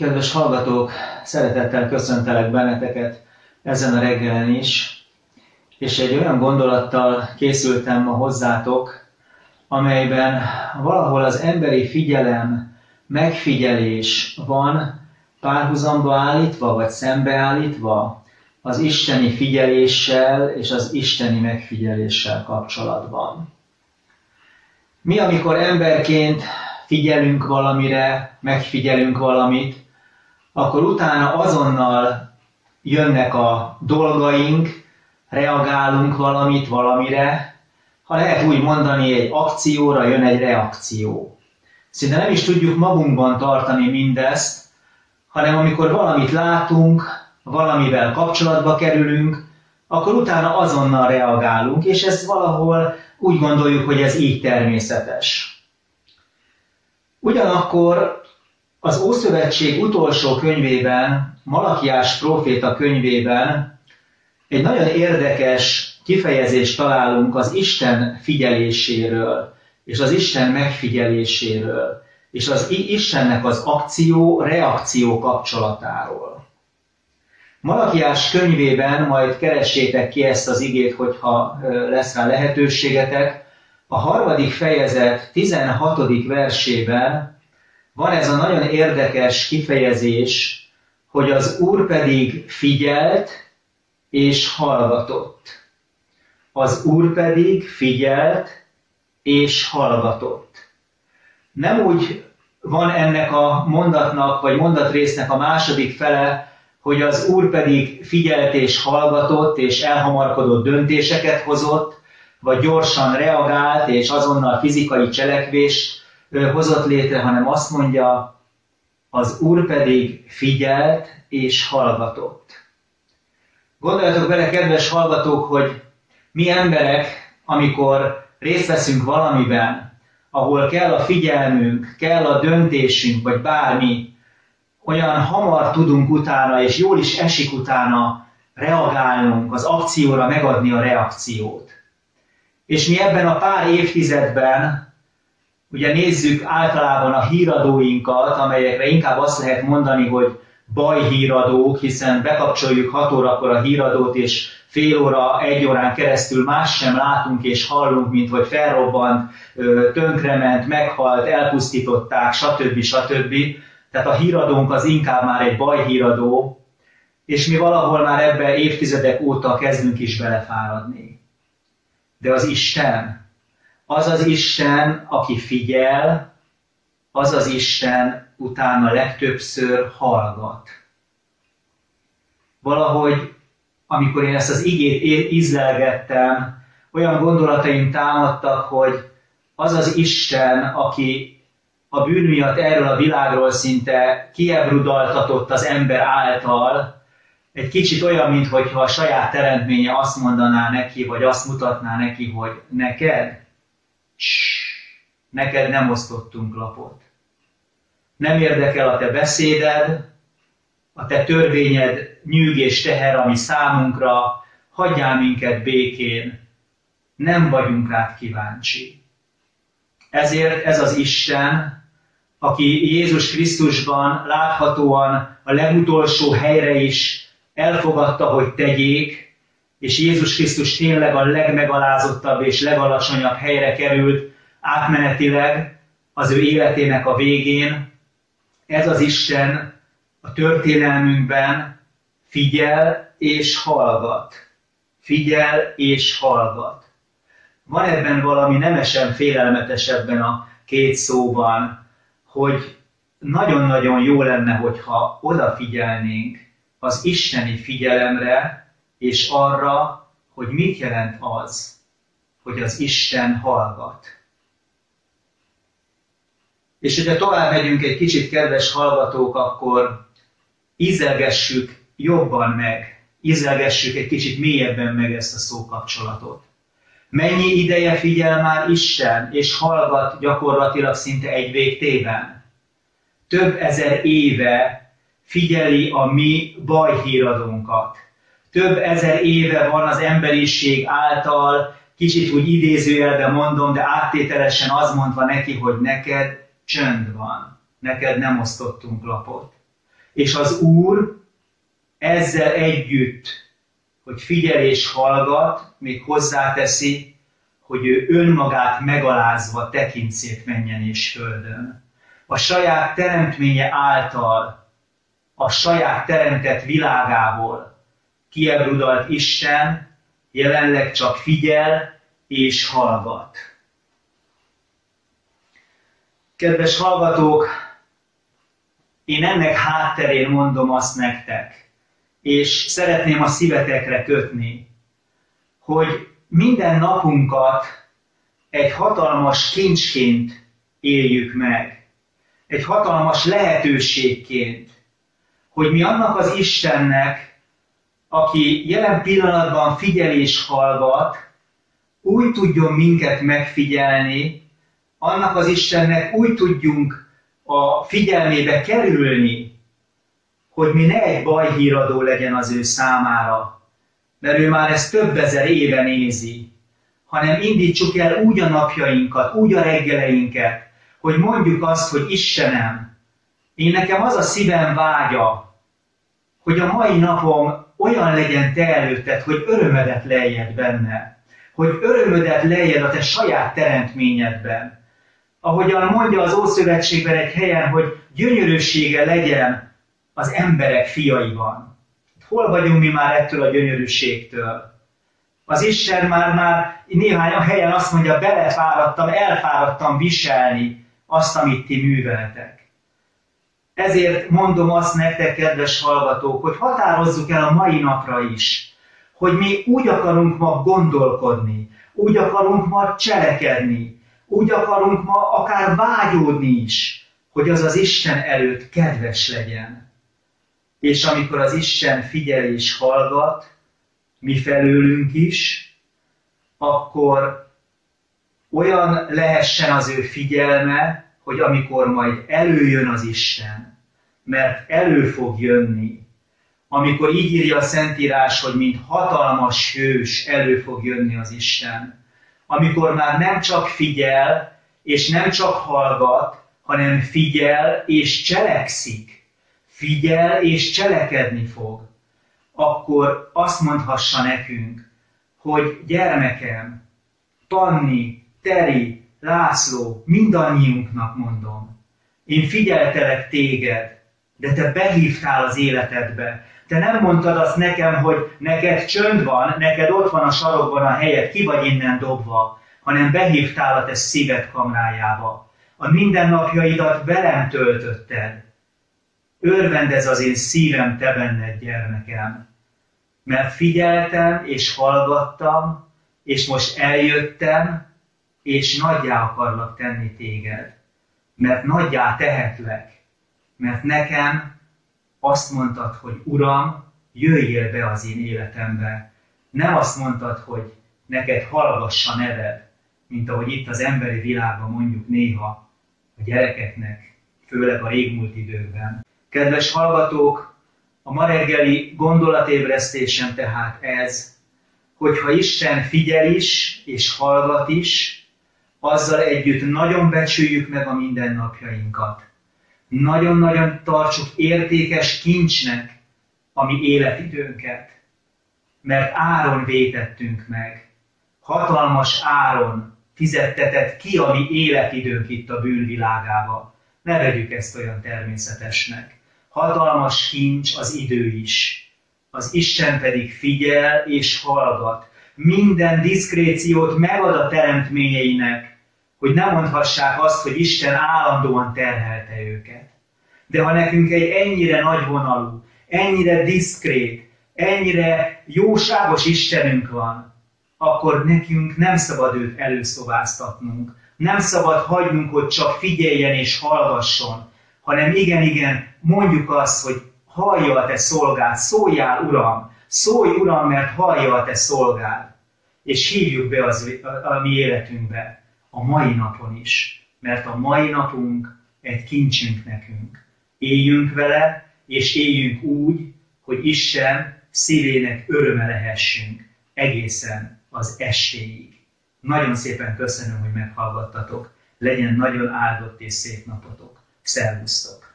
Kedves hallgatók, szeretettel köszöntelek benneteket ezen a reggelen is, és egy olyan gondolattal készültem ma hozzátok, amelyben valahol az emberi figyelem, megfigyelés van párhuzamba állítva, vagy szembeállítva az isteni figyeléssel és az isteni megfigyeléssel kapcsolatban. Mi, amikor emberként figyelünk valamire, megfigyelünk valamit, akkor utána azonnal jönnek a dolgaink, reagálunk valamit valamire, ha lehet úgy mondani, egy akcióra jön egy reakció. Szinte nem is tudjuk magunkban tartani mindezt, hanem amikor valamit látunk, valamivel kapcsolatba kerülünk, akkor utána azonnal reagálunk, és ezt valahol úgy gondoljuk, hogy ez így természetes. Ugyanakkor az Ószövetség utolsó könyvében, Malakiás proféta könyvében egy nagyon érdekes kifejezést találunk az Isten figyeléséről, és az Isten megfigyeléséről, és az Istennek az akció-reakció kapcsolatáról. Malakiás könyvében, majd keressétek ki ezt az igét, hogyha lesz rá lehetőségetek, a harmadik fejezet 16. versében van ez a nagyon érdekes kifejezés, hogy az Úr pedig figyelt és hallgatott. Az Úr pedig figyelt és hallgatott. Nem úgy van ennek a mondatnak, vagy mondatrésznek a második fele, hogy az Úr pedig figyelt és hallgatott, és elhamarkodott döntéseket hozott, vagy gyorsan reagált, és azonnal fizikai cselekvés hozott létre, hanem azt mondja, az Úr pedig figyelt és hallgatott. Gondoljatok bele, kedves hallgatók, hogy mi emberek, amikor részt veszünk valamiben, ahol kell a figyelmünk, kell a döntésünk, vagy bármi, olyan hamar tudunk utána, és jól is esik utána reagálnunk, az akcióra megadni a reakciót. És mi ebben a pár évtizedben, ugye nézzük általában a híradóinkat, amelyekre inkább azt lehet mondani, hogy bajhíradók, hiszen bekapcsoljuk 6 órakor a híradót, és fél óra, egy órán keresztül más sem látunk és hallunk, mint hogy felrobbant, tönkrement, meghalt, elpusztították, stb. stb. Tehát a híradónk az inkább már egy bajhíradó, és mi valahol már ebbe évtizedek óta kezdünk is belefáradni de az Isten, az az Isten, aki figyel, az az Isten utána legtöbbször hallgat. Valahogy, amikor én ezt az igét ízlelgettem, olyan gondolataim támadtak, hogy az az Isten, aki a bűn miatt erről a világról szinte kiebrudaltatott az ember által, egy kicsit olyan, mintha a saját teremtménye azt mondaná neki, vagy azt mutatná neki, hogy neked, neked nem osztottunk lapot. Nem érdekel a te beszéded, a te törvényed nyűg és teher, ami számunkra, hagyjál minket békén, nem vagyunk rád kíváncsi. Ezért ez az Isten, aki Jézus Krisztusban láthatóan a legutolsó helyre is elfogadta, hogy tegyék, és Jézus Krisztus tényleg a legmegalázottabb és legalacsonyabb helyre került átmenetileg az ő életének a végén. Ez az Isten a történelmünkben figyel és hallgat. Figyel és hallgat. Van ebben valami nemesen félelmetes ebben a két szóban, hogy nagyon-nagyon jó lenne, hogyha odafigyelnénk az isteni figyelemre, és arra, hogy mit jelent az, hogy az Isten hallgat. És hogyha tovább megyünk egy kicsit, kedves hallgatók, akkor ízelgessük jobban meg, ízelgessük egy kicsit mélyebben meg ezt a szókapcsolatot. Mennyi ideje figyel már Isten, és hallgat gyakorlatilag szinte egy végtében? Több ezer éve figyeli a mi bajhíradónkat. Több ezer éve van az emberiség által, kicsit úgy idézőjelben mondom, de áttételesen az mondva neki, hogy neked csönd van, neked nem osztottunk lapot. És az Úr ezzel együtt, hogy figyel és hallgat, még hozzáteszi, hogy ő önmagát megalázva tekint szét menjen és földön. A saját teremtménye által, a saját teremtett világából kiebrudalt Isten jelenleg csak figyel és hallgat. Kedves hallgatók, én ennek hátterén mondom azt nektek, és szeretném a szívetekre kötni, hogy minden napunkat egy hatalmas kincsként éljük meg, egy hatalmas lehetőségként, hogy mi annak az Istennek, aki jelen pillanatban figyel és hallgat, úgy tudjon minket megfigyelni, annak az Istennek úgy tudjunk a figyelmébe kerülni, hogy mi ne egy bajhíradó legyen az ő számára, mert ő már ezt több ezer éve nézi, hanem indítsuk el úgy a napjainkat, úgy a reggeleinket, hogy mondjuk azt, hogy Istenem, én nekem az a szívem vágya, hogy a mai napom olyan legyen te előtted, hogy örömedet lejjed benne, hogy örömödet lejjed a te saját teremtményedben, ahogyan mondja az Ószövetségben egy helyen, hogy gyönyörűsége legyen az emberek fiaiban. Hol vagyunk mi már ettől a gyönyörűségtől? Az Isten már, már néhány helyen azt mondja, belefáradtam, elfáradtam viselni azt, amit ti műveltek. Ezért mondom azt nektek, kedves hallgatók, hogy határozzuk el a mai napra is, hogy mi úgy akarunk ma gondolkodni, úgy akarunk ma cselekedni, úgy akarunk ma akár vágyódni is, hogy az az Isten előtt kedves legyen. És amikor az Isten figyel és hallgat, mi felőlünk is, akkor olyan lehessen az ő figyelme, hogy amikor majd előjön az Isten, mert elő fog jönni, amikor így írja a Szentírás, hogy mint hatalmas hős elő fog jönni az Isten, amikor már nem csak figyel, és nem csak hallgat, hanem figyel és cselekszik. Figyel és cselekedni fog. Akkor azt mondhassa nekünk, hogy gyermekem, Tanni, Teri, László, mindannyiunknak mondom, én figyeltelek téged, de te behívtál az életedbe, te nem mondtad azt nekem, hogy neked csönd van, neked ott van a sarokban a helyed, ki vagy innen dobva, hanem behívtál a te szíved kamrájába. A mindennapjaidat velem töltötted. Örvendez az én szívem te benned, gyermekem. Mert figyeltem és hallgattam, és most eljöttem, és nagyjá akarlak tenni téged. Mert nagyjá tehetlek. Mert nekem azt mondtad, hogy Uram, jöjjél be az én életembe. Nem azt mondtad, hogy neked hallgassa neved, mint ahogy itt az emberi világban mondjuk néha a gyerekeknek, főleg a régmúlt időkben. Kedves hallgatók, a ma reggeli gondolatébresztésem tehát ez, hogyha Isten figyel is és hallgat is, azzal együtt nagyon becsüljük meg a mindennapjainkat nagyon-nagyon tartsuk értékes kincsnek a mi életidőnket. Mert áron vétettünk meg. Hatalmas áron fizettetett ki a mi életidőnk itt a bűnvilágába. Ne vegyük ezt olyan természetesnek. Hatalmas kincs az idő is. Az Isten pedig figyel és hallgat. Minden diszkréciót megad a teremtményeinek, hogy nem mondhassák azt, hogy Isten állandóan terhelte őket. De ha nekünk egy ennyire nagyvonalú, ennyire diszkrét, ennyire jóságos Istenünk van, akkor nekünk nem szabad őt előszobáztatnunk. Nem szabad hagynunk, hogy csak figyeljen és hallgasson, hanem igen, igen, mondjuk azt, hogy hallja a te szolgád, szóljál, Uram, szólj, Uram, mert hallja a te szolgád. És hívjuk be az, a, a mi életünkbe a mai napon is, mert a mai napunk egy kincsünk nekünk. Éljünk vele, és éljünk úgy, hogy Isten szívének öröme lehessünk egészen az estéig. Nagyon szépen köszönöm, hogy meghallgattatok. Legyen nagyon áldott és szép napotok. Szervusztok!